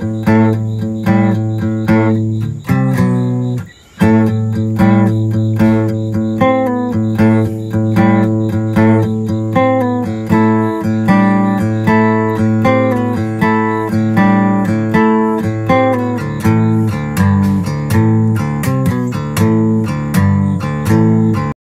you.